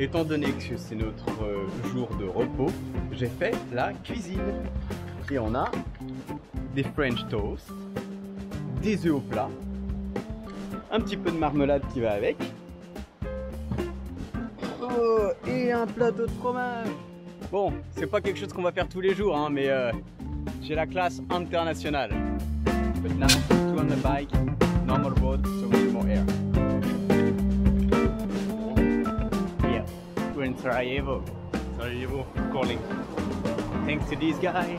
étant donné que c'est notre euh, jour de repos, j'ai fait la cuisine. Et on a des French toast, des œufs au plat, un petit peu de marmelade qui va avec, oh, et un plateau de fromage. Bon, c'est pas quelque chose qu'on va faire tous les jours, hein, mais euh, j'ai la classe internationale. But now, on the bike, normal road, so more air. Sarajevo. Sarajevo calling. Thanks to this guy.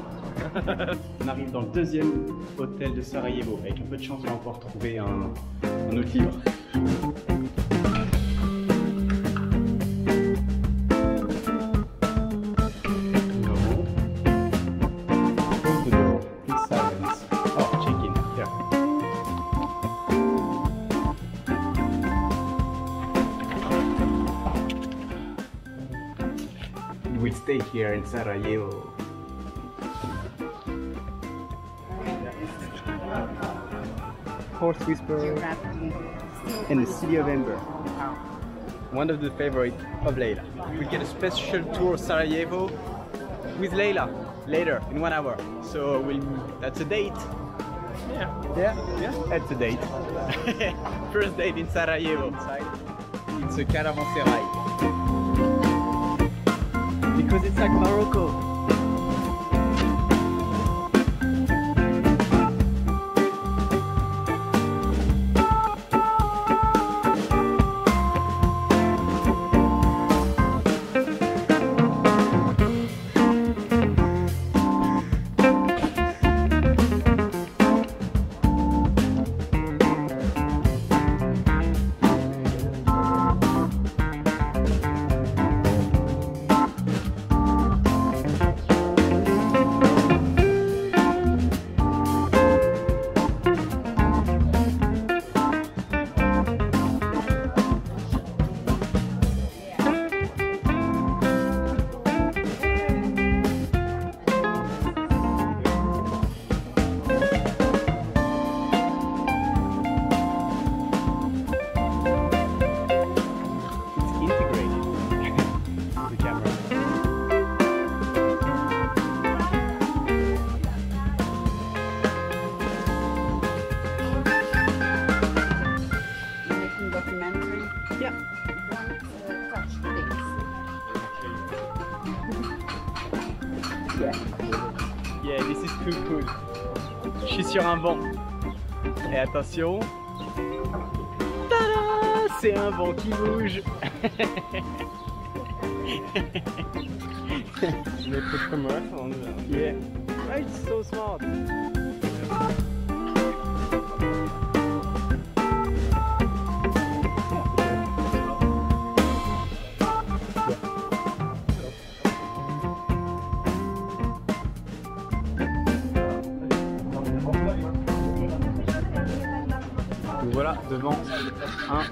on arrive dans le deuxième hôtel de Sarajevo. Avec un peu de chance, on va encore trouver un, un autre livre. Stay here in Sarajevo. Horse Whisperer in the city of Ember. One of the favorite of Leila. We get a special tour of Sarajevo with Leila later in one hour. So we'll, that's a date. Yeah. Yeah, yeah, that's a date. First date in Sarajevo. It's a caravanserai. Because it's like Morocco. Yeah, this is too cool. Je suis sur un banc. Et attention. Tada C'est un banc qui bouge. A commercial on yeah. Oh, it's so smart. Voilà, devant un.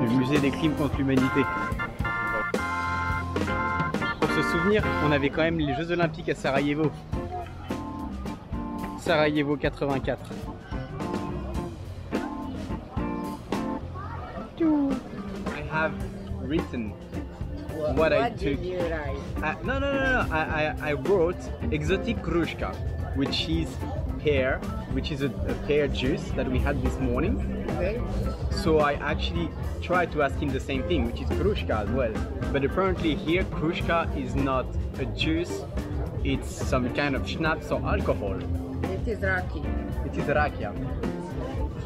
Le musée des crimes contre l'humanité. Pour se souvenir, on avait quand même les Jeux Olympiques à Sarajevo. Sarajevo 84. I have what, I took. did you write? Uh, no, no, no, no. I, I, I wrote exotic krushka, which is pear, which is a, a pear juice that we had this morning. Okay. So I actually tried to ask him the same thing, which is krushka as well. But apparently here, krushka is not a juice. It's some kind of schnapps or alcohol. It is rakia. It is rakia.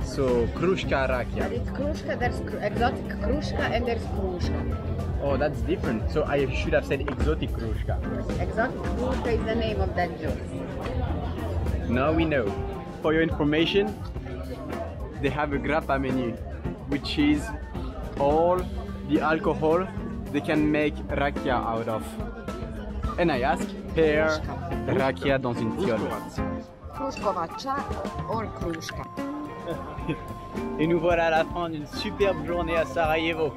So krushka rakia. it's krushka, there's kru- exotic krushka and there's krushka. Oh, that's different. So I should have said exotic krushka. Exotic krushka is the name of that juice. Now we know. For your information, they have a grappa menu, which is all the alcohol they can make rakia out of. And I asked, pair rakia dans une fiole. Krushkovacha or krushka. Et nous voilà à la fin d'une superbe journée à Sarajevo.